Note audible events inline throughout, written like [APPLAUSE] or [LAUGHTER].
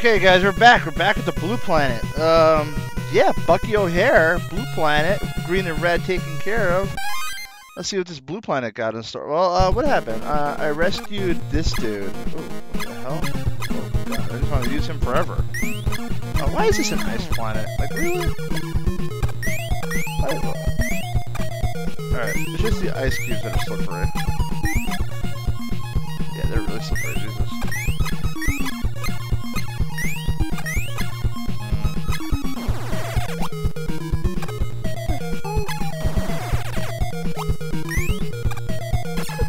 Okay, guys, we're back. We're back at the Blue Planet. Um, yeah, Bucky O'Hare, Blue Planet, green and red taken care of. Let's see what this Blue Planet got in store. Well, uh, what happened? Uh, I rescued this dude. Ooh, what the hell? Oh, God, I just want to use him forever. Uh, why is this an ice planet? Like, really? Alright, it's just the ice cubes that are slippery.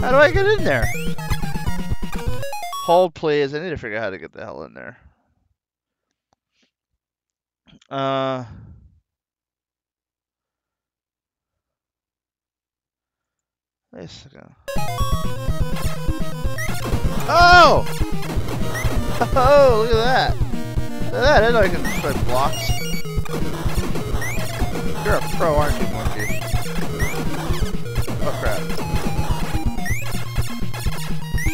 How do I get in there? Hold please. I need to figure out how to get the hell in there. Uh Wait a second. Oh! [LAUGHS] Oh, look at that. Look at that. I know I can destroy blocks. You're a pro, aren't you, Monkey?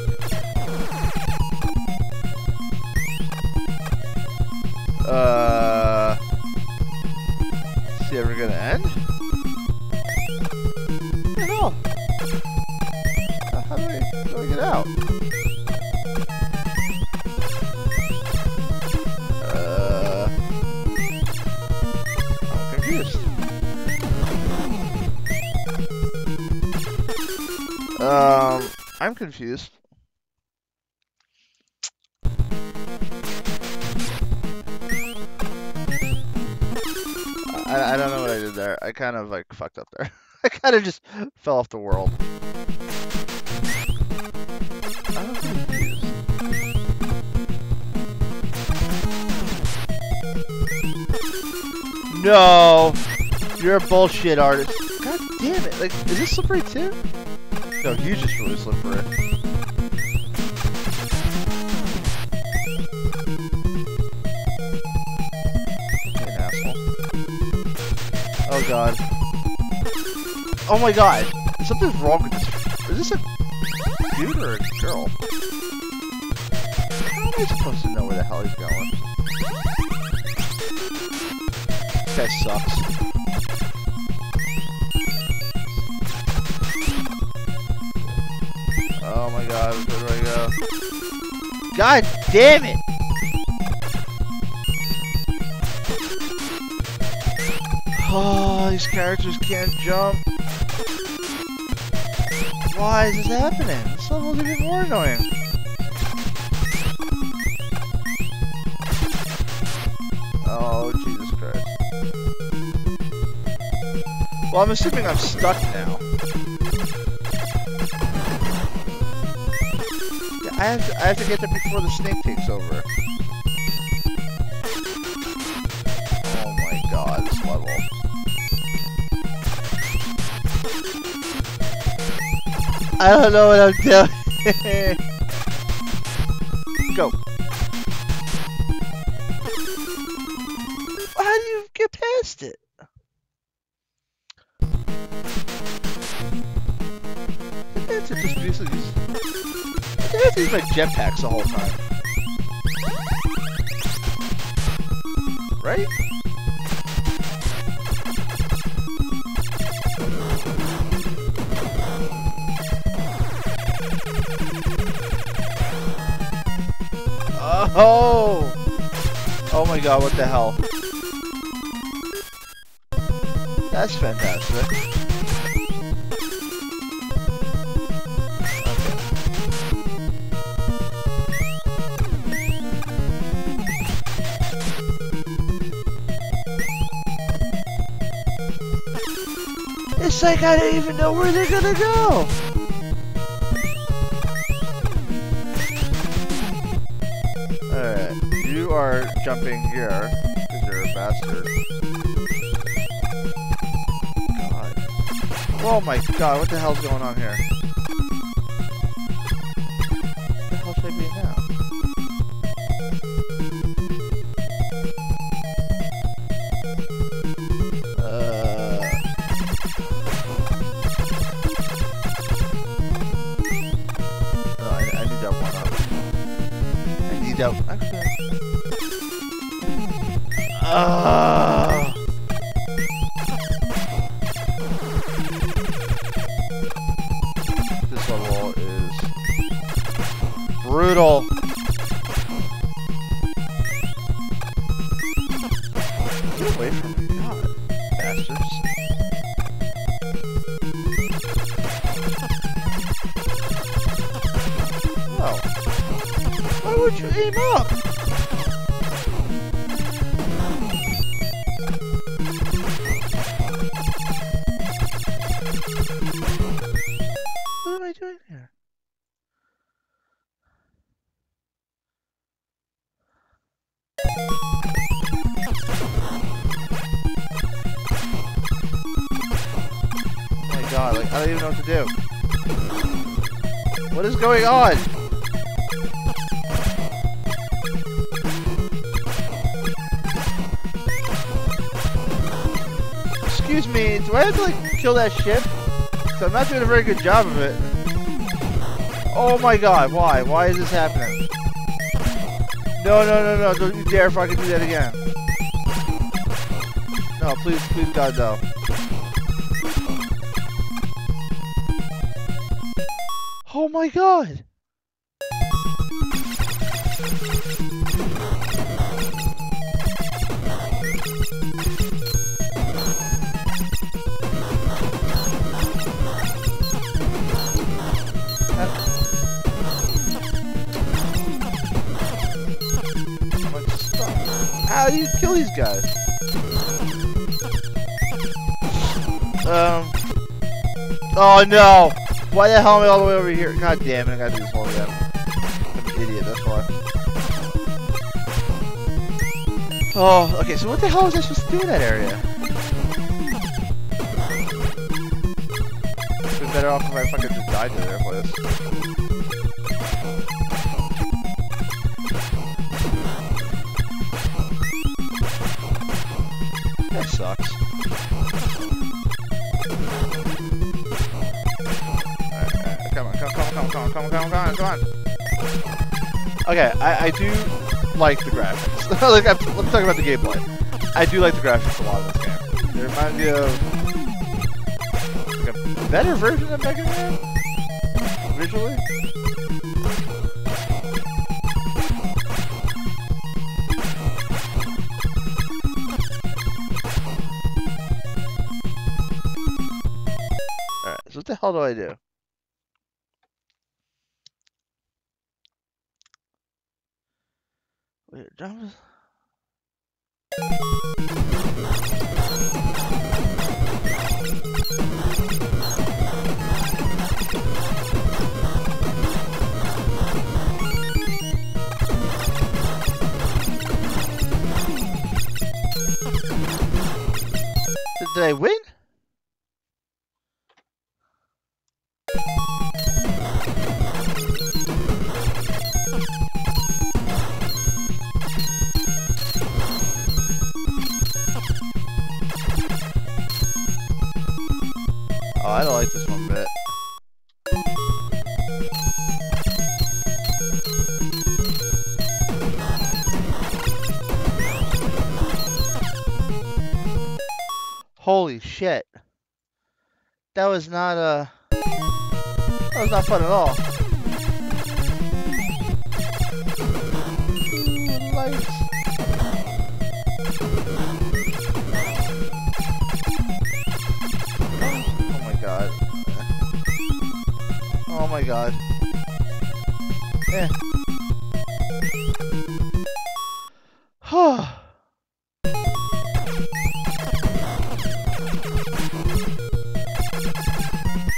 fuck. Uh, is he ever gonna end? The hell? Uh, How do I, how do I get out? Uh, I'm confused. Um, I'm confused. I, don't know what I did there. I kind of like fucked up there. [LAUGHS] I kind of just fell off the world. No, you're a bullshit artist. God damn it! Like, is this slippery too? No, you just really slippery. Oh god. Oh my god. Something's wrong with this. Is this a dude or a girl? How am I supposed to know where the hell he's going? Guy sucks. Oh my god, where do I go? God damn it! Oh, these characters can't jump. Why is this happening? This level's even more annoying. Oh, Jesus Christ. Well, I'm assuming I'm stuck now. Yeah, I have to, I have to get there before the snake takes over. I don't know what I'm doing. [LAUGHS] Go. How do you get past it? I have to just basically use. I have to use my jetpacks the whole time. Right? Oh! Oh my god, what the hell? That's fantastic. It's like I don't even know where they're gonna go. Are jumping here, because you're a bastard. God. Oh my god, what the hell's going on here? What the hell should I be now? Uh... This level is brutal. Why would you aim up? Like, I don't even know what to do. What is going on? Excuse me, do I have to like kill that ship? So I'm not doing a very good job of it. Oh my god, why? Why is this happening? No, no, no, no, don't you dare fucking do that again. No, please, please God, no. My god! How do you kill these guys? Um. Oh no! Why the hell am I all the way over here? God damn it, I gotta do this all again. I'm an idiot, that's why. Oh, okay, so what the hell was I supposed to do in that area? It'd been better off if I fucking just died to their place. That come on, come, come, come, come, come, come, come on, come on. Okay, I, I do like the graphics. like, I'm, let's talk about the gameplay. I do like the graphics a lot in this game. They remind me of like a better version of Mega Man visually. Alright, so what the hell do I do? Wait, jump. Did, did I win? I don't like this one bit. Holy shit. That was not, uh... That was not fun at all. God. Eh. [SIGHS]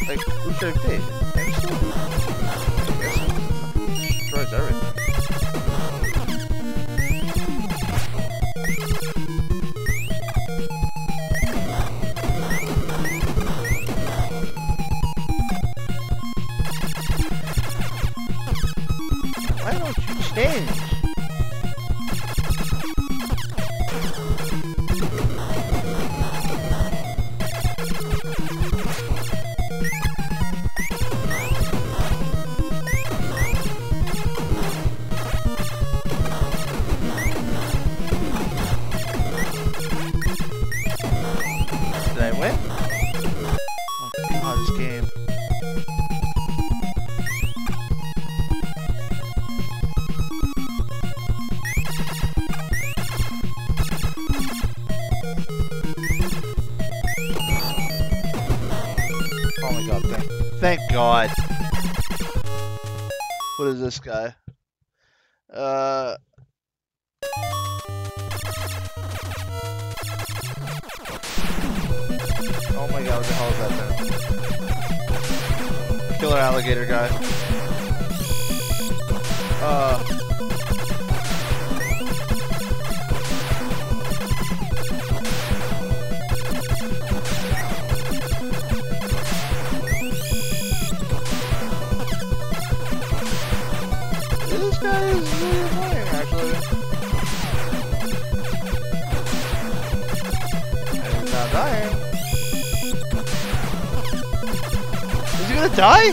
like, who should I Thank god. What is this guy? Uh. Oh my god, what the hell is that thing? Killer alligator guy. Uh. Die?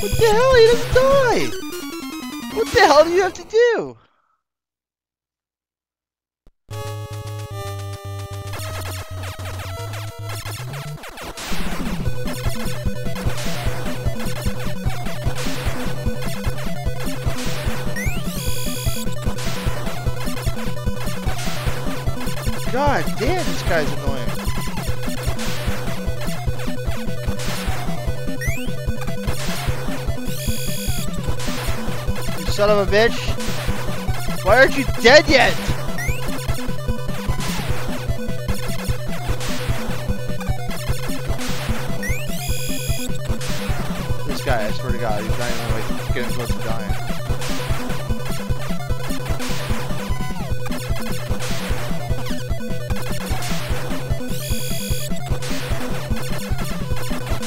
What the hell? He doesn't die! What the hell do you have to do? God damn, this guy's annoying. You son of a bitch. Why aren't you dead yet? This guy, I swear to God, he's not even like getting close to dying.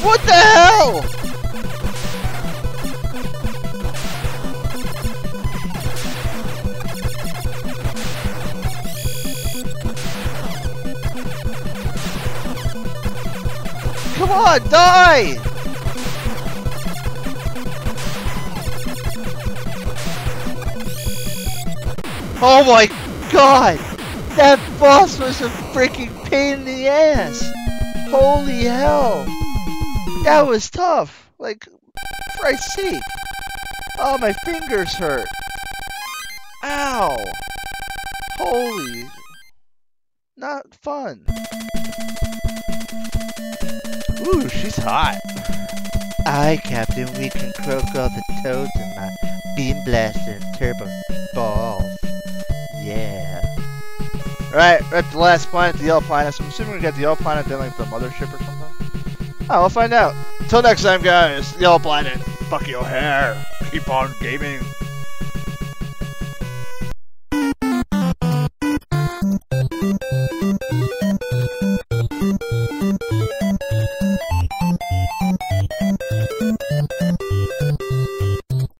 What the hell? Come on, die! Oh my god! That boss was a freaking pain in the ass! Holy hell! That was tough! Like, Christ's sake! Oh, my fingers hurt! Ow! Holy! Not fun. Ooh, she's hot. I, Captain, we can croak all the toads in my beam blaster and turbo balls. Yeah. Alright, we're at the last planet, the yellow planet. So I'm assuming we got the yellow planet, then like the mothership or something. Oh, we'll find out. Until next time, guys. Yellow Fuck your hair. Keep on gaming.